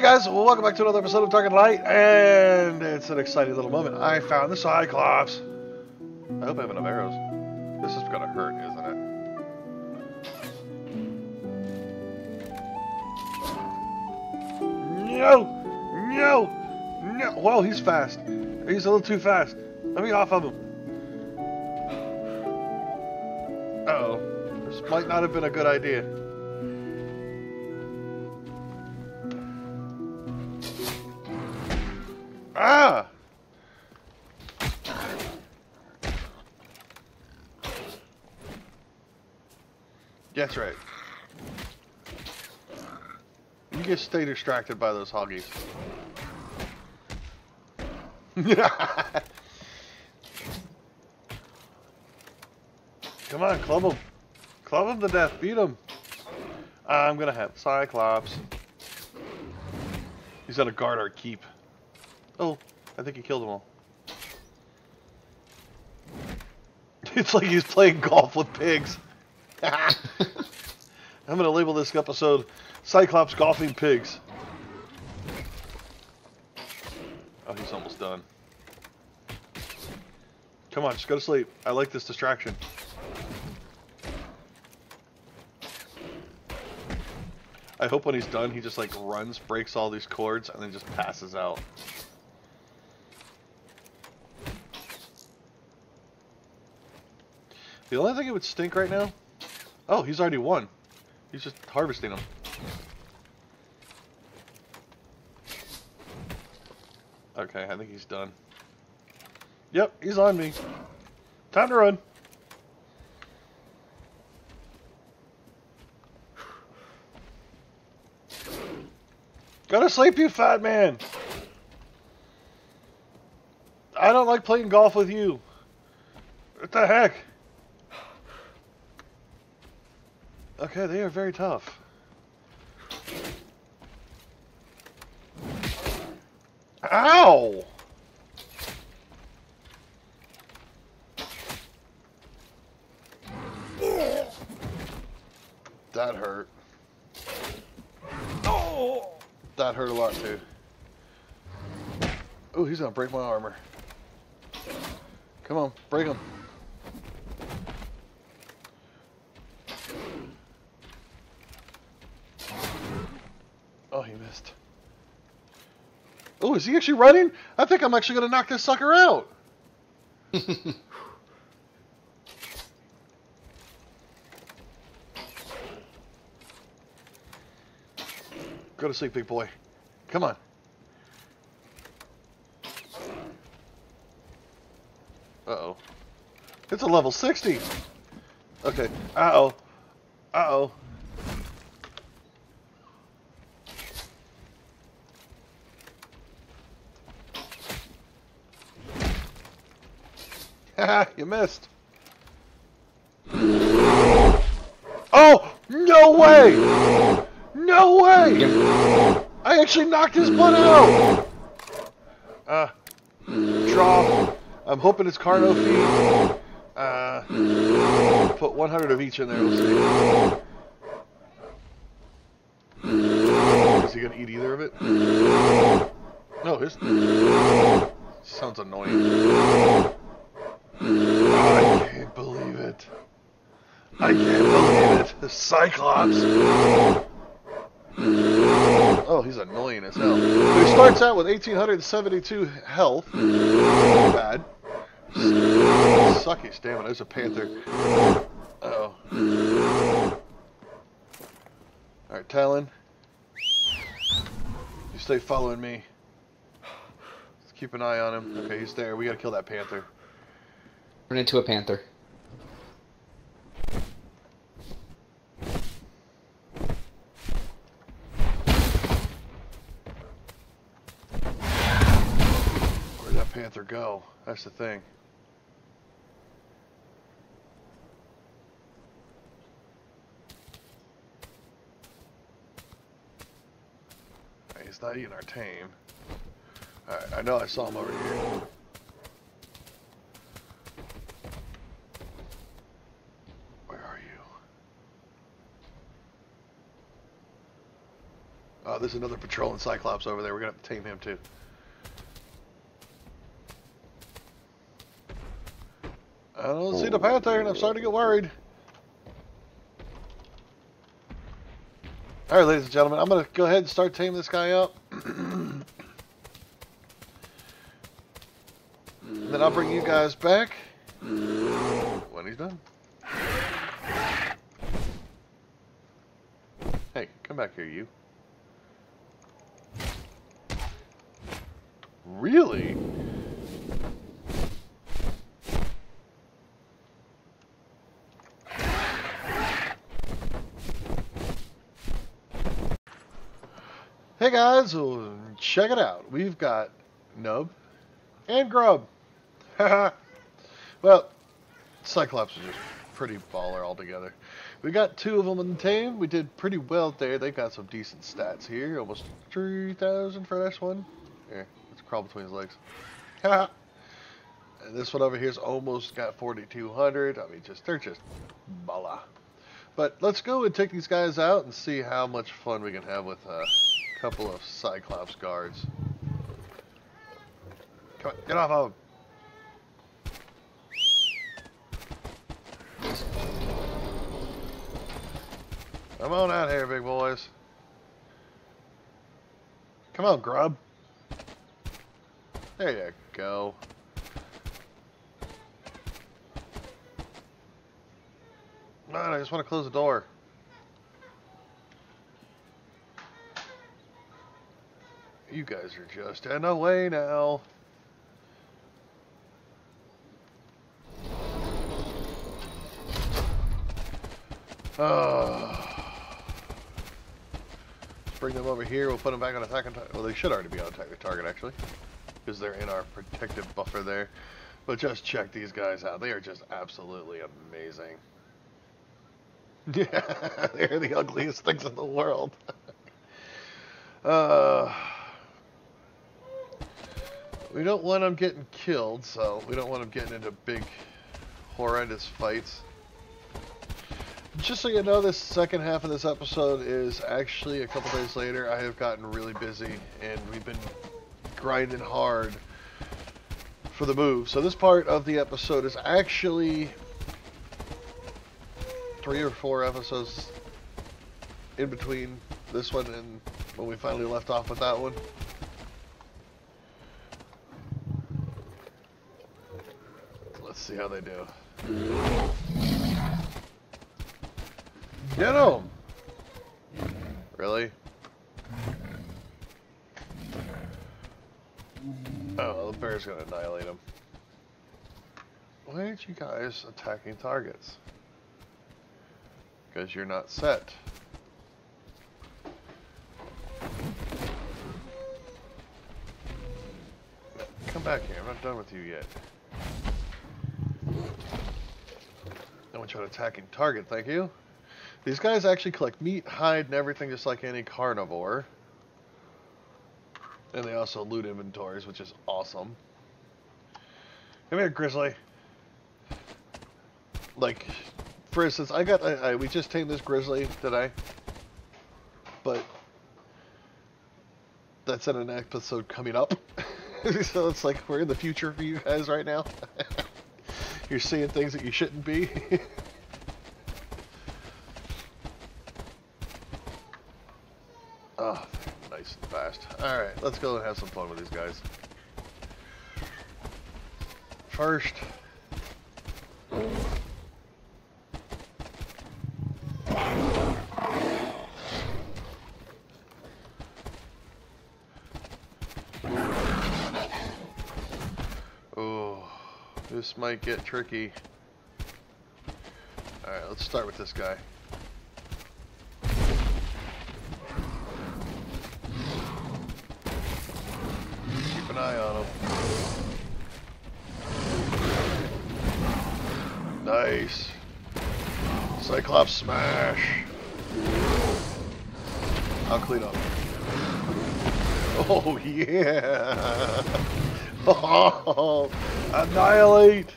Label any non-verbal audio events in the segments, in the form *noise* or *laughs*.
Hey guys, welcome back to another episode of and Light, and it's an exciting little moment. I found the Cyclops. I hope I have enough arrows. This is gonna hurt, isn't it? No! No! No! Whoa, he's fast. He's a little too fast. Let me off of him. Uh oh. This might not have been a good idea. Ah! That's right. You just stay distracted by those hoggies. *laughs* Come on, club them. Club them to death. Beat them. I'm gonna have Cyclops. He's gonna guard our keep. Oh, I think he killed them all. *laughs* It's like he's playing golf with pigs. *laughs* I'm going to label this episode Cyclops Golfing Pigs. Oh, he's almost done. Come on, just go to sleep. I like this distraction. I hope when he's done, he just like runs, breaks all these cords, and then just passes out. The only thing it would stink right now... Oh, he's already won. He's just harvesting them. Okay, I think he's done. Yep, he's on me. Time to run. Go to sleep, you fat man! I don't like playing golf with you. What the heck? Okay, they are very tough. Ow! That hurt. Oh! That hurt a lot too. Oh, he's gonna break my armor. Come on, break him. Oh, he missed. Oh, is he actually running? I think I'm actually going to knock this sucker out. *laughs* Go to sleep, big boy. Come on. Uh-oh. It's a level 60. Okay. Uh-oh. Uh-oh. *laughs* you missed. Oh, no way! No way! I actually knocked his butt out! Uh, draw. I'm hoping it's Carno feed. Uh, put 100 of each in there, we'll see. Is he gonna eat either of it? No, his... Sounds annoying. I can't believe it. I can't believe it. The Cyclops. Oh, he's annoying as hell. But he starts out with 1,872 health. Bad. Sucky stamina. There's a panther. Uh oh. Alright, Talon. You stay following me. Let's keep an eye on him. Okay, he's there. We gotta kill that panther. Turn into a panther. Where'd that panther go? That's the thing. He's not eating our tame. Alright, I know I saw him over here. There's another patrolling Cyclops over there. We're gonna have to tame him too. Uh, I don't see the oh. Panther, and I'm starting to get worried. All right, ladies and gentlemen, I'm gonna go ahead and start taming this guy up. *clears throat* then I'll bring you guys back when he's done. Hey, come back here, you. Really? Hey guys, check it out. We've got Nub and Grub. *laughs* well, Cyclops is just pretty baller altogether. We got two of them in the team. We did pretty well there. They've got some decent stats here. Almost 3,000 for this one. Here, crawl between his legs. and *laughs* this one over here's almost got 4,200. I mean, just they're just bala. But let's go and take these guys out and see how much fun we can have with a couple of Cyclops guards. Come on, get off of them. Come on out here, big boys. Come on, grub. There you go. Man, I just want to close the door. You guys are just in the way now. Oh. Bring them over here. We'll put them back on attack. Well, they should already be on attack target, actually. Because they're in our protective buffer there. But just check these guys out. They are just absolutely amazing. *laughs* Yeah, they're the ugliest things in the world. *laughs* uh, we don't want them getting killed, so we don't want them getting into big, horrendous fights. Just so you know, this second half of this episode is actually a couple days later. I have gotten really busy, and we've been grinding hard for the move. So this part of the episode is actually three or four episodes in between this one and when we finally left off with that one. Let's see how they do. Get him! Really? Oh, the bear's gonna annihilate him. Why aren't you guys attacking targets? Because you're not set. Come back here, I'm not done with you yet. I want you attacking target, thank you. These guys actually collect meat, hide, and everything just like any carnivore. And they also loot inventories, which is awesome. Come here, Grizzly. Like, for instance, I got, I, I, we just tamed this Grizzly today. But, that's in an episode coming up. *laughs* so it's like, we're in the future for you guys right now. *laughs* You're seeing things that you shouldn't be. *laughs* Oh, nice and fast. Alright, let's go and have some fun with these guys. First... Oh, this might get tricky. Alright, let's start with this guy. Smash. I'll clean up. Oh *laughs* yeah. *laughs* Oh, annihilate.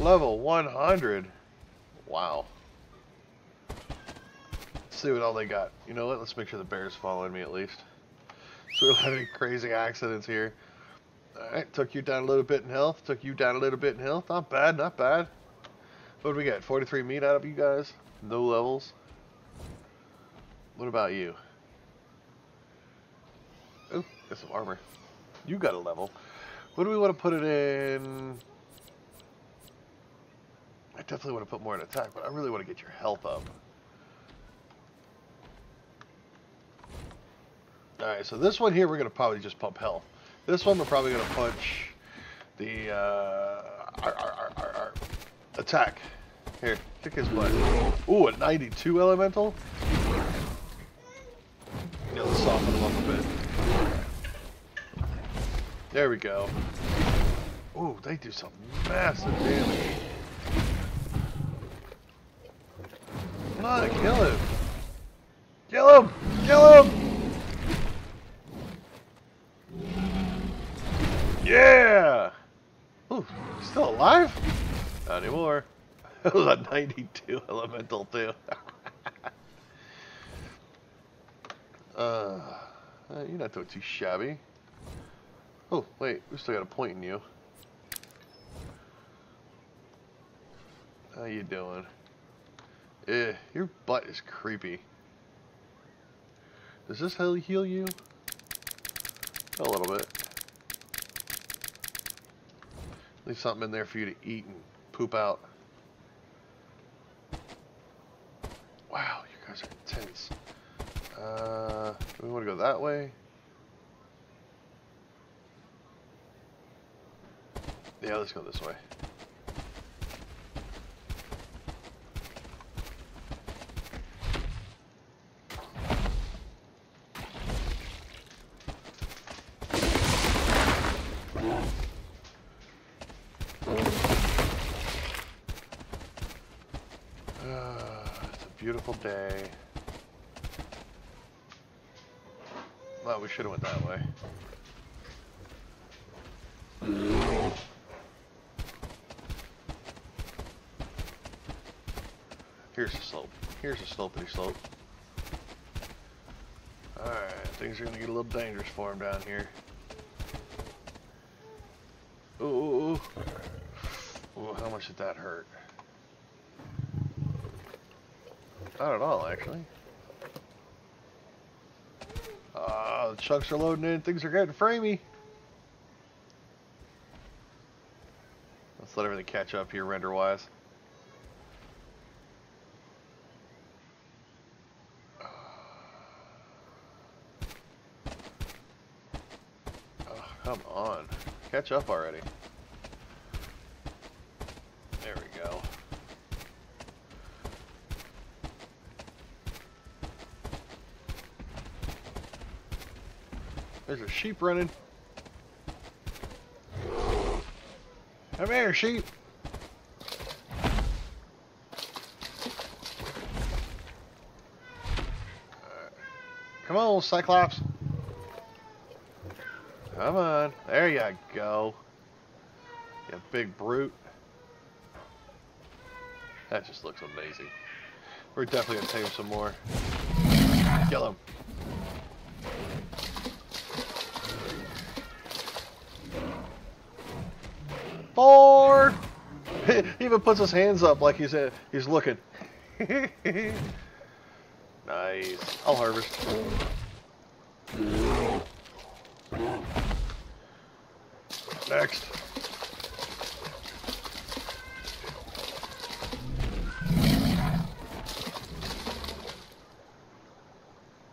Level 100. Wow. Let's see what all they got. You know what? Let's make sure the bear's following me at least. *laughs* So we don't have any crazy accidents here. Alright, took you down a little bit in health. Took you down a little bit in health. Not bad, not bad. What do we get? 43 meat out of you guys? No levels. What about you? Oh, got some armor. You got a level. What do we want to put it in? Definitely want to put more in attack, but I really want to get your health up. Alright, so this one here we're going to probably just pump health. This one we're probably going to punch the uh, attack. Here, kick his butt. Ooh, a 92 elemental? Yeah, let's soften him up a bit. There we go. Ooh, they do some massive damage. On, kill him. Kill him! Kill him! Yeah! Ooh, still alive? Not anymore. *laughs* That was a 92 elemental too. *laughs* uh, you're not doing too shabby. Oh, wait, we still got a point in you. How you doing? Eh, your butt is creepy. Does this heal you? A little bit. Leave something in there for you to eat and poop out. Wow, you guys are intense. Uh, do we want to go that way? Yeah, let's go this way. it's a beautiful day. Well, we should have went that way. Here's the slope. Here's the slopey slope. Alright, things are to get a little dangerous for him down here. Ooh. Ooh, how much did that hurt? Not at all, actually. Uh, the chunks are loading in. Things are getting framey. Let's let everything catch up here render-wise. Oh, Come on. Catch up already. There we go. There's a sheep running. Come here, sheep. Come on, Cyclops. Come on. There you go. You big brute. That just looks amazing. We're definitely going to tame some more. Kill him. He even puts his hands up like he's, uh, he's looking. *laughs* nice. I'll harvest. Next.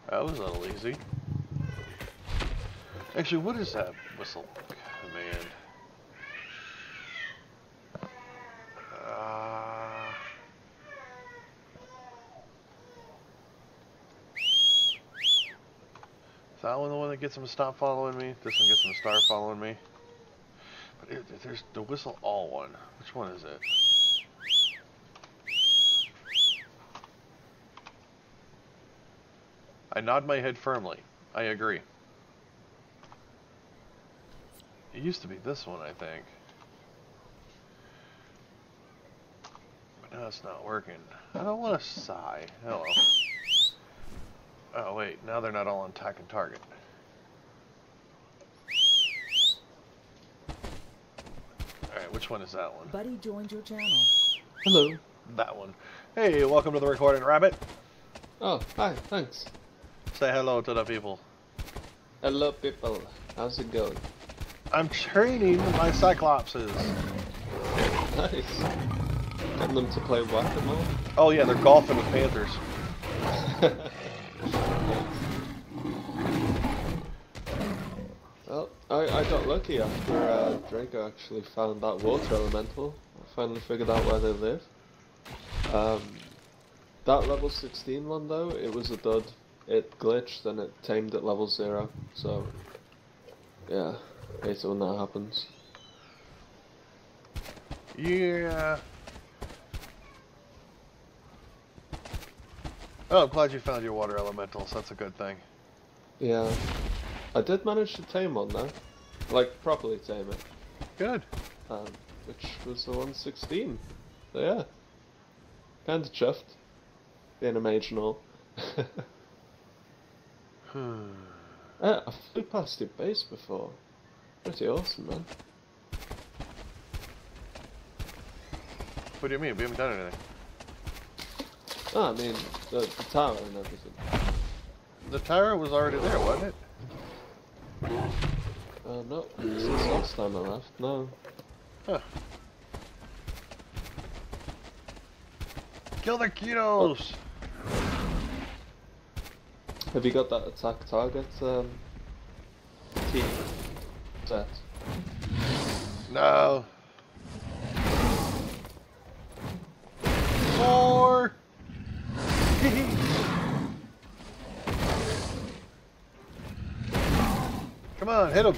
That was a little easy. Actually, what is that whistle command? Uh, is that one the one that gets him to stop following me? This one gets him to start following me? But it, there's the whistle all one. Which one is it? I nod my head firmly. I agree. It used to be this one, I think. But now it's not working. I don't want to sigh. Hello. Oh, wait. Now they're not all on attack and target. Alright, which one is that one? Buddy joined your channel. Hello. That one. Hey, welcome to the Recording Rabbit. Oh, hi, thanks. Say hello to the people. Hello, people. How's it going? I'm training my Cyclopses. Nice. Getting them to play whack-a-mole? Oh yeah, they're golfing with Panthers. *laughs* well, I, I got lucky after uh, Draco actually found that water elemental. I finally figured out where they live. Um, that level 16 one though, it was a dud. It glitched and it tamed at level 0, so yeah, hate it when that happens. Yeah. Oh, I'm glad you found your water elementals. That's a good thing. Yeah. I did manage to tame one though. Like, properly tame it. Good. Um, which was the 116. So yeah. Kinda chuffed. Being a mage and all. *laughs* Hmm. yeah, I flew past your base before. Pretty awesome, man. What do you mean? We haven't done anything. Ah, I mean, the, the tower and everything. The tower was already there, wasn't it? Uh, no, since last time I left, no. Huh. Kill the ketos! Have you got that attack target, um, team set? No. Four. *laughs* Come on, hit him.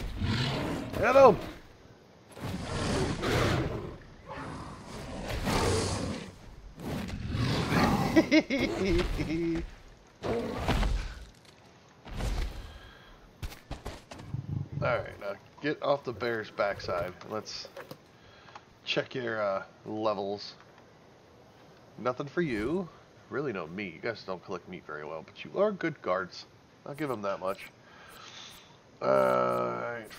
Him. *laughs* Alright, now get off the bear's backside. Let's check your uh, levels. Nothing for you. Really no meat. You guys don't collect meat very well, but you are good guards. I'll give them that much.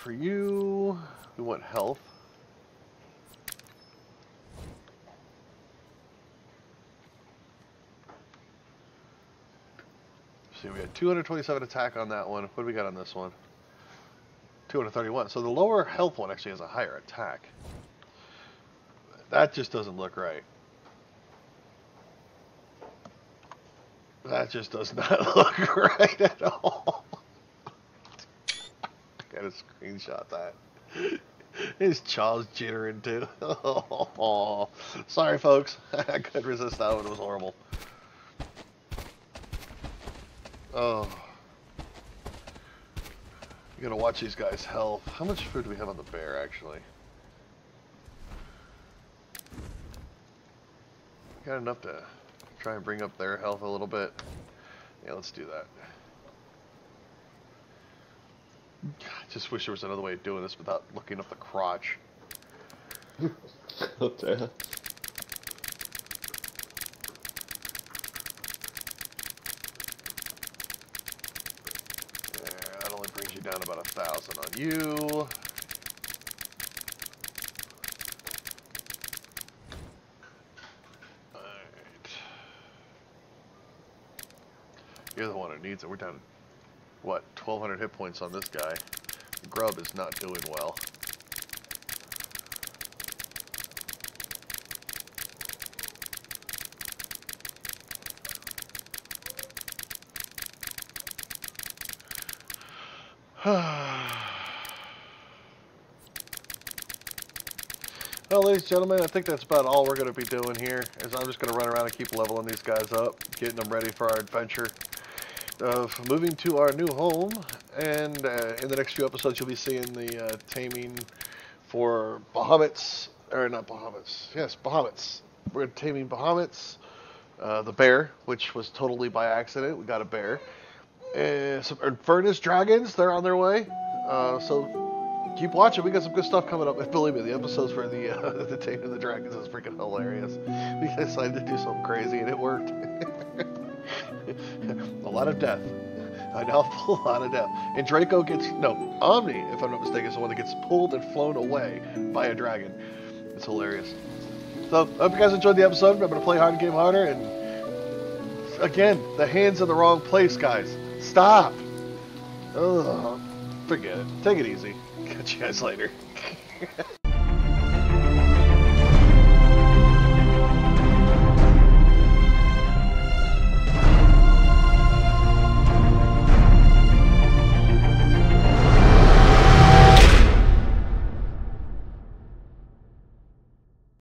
For you, we want health. See, we had 227 attack on that one. What do we got on this one? 231. So the lower health one actually has a higher attack. That just doesn't look right. That just does not *laughs* look right at all. Gotta screenshot that. His jaw's jittering too. Sorry, folks. *laughs* I couldn't resist that one. It was horrible. Oh. You gotta watch these guys' health. How much food do we have on the bear, actually? Got enough to try and bring up their health a little bit. Yeah, let's do that. I just wish there was another way of doing this without looking up the crotch. *laughs* There, that only brings you down about a thousand on you. Alright. You're the one who needs it. We're down, what, 1,200 hit points on this guy. Grub is not doing well. *sighs* Well, ladies and gentlemen, I think that's about all we're going to be doing here. Is I'm just going to run around and keep leveling these guys up, getting them ready for our adventure of moving to our new home. And uh, in the next few episodes, you'll be seeing the uh, taming for Bahamut's, or not Bahamut's, yes, Bahamut's. We're taming Bahamut's, uh, the bear, which was totally by accident. We got a bear. And some Infernus dragons, they're on their way. Uh, so keep watching. We got some good stuff coming up. And *laughs* believe me, the episodes for the uh, *laughs* the of the Dragons is freaking hilarious. *laughs* We decided to do something crazy and it worked. *laughs* a lot of death. An awful *laughs* lot of death. And Draco gets no Omni, if I'm not mistaken, is the one that gets pulled and flown away by a dragon. It's hilarious. So I hope you guys enjoyed the episode. Remember to play hard game harder. And again, the hands in the wrong place, guys. Stop. Ugh. Forget it. Take it easy. *laughs* Catch you guys later.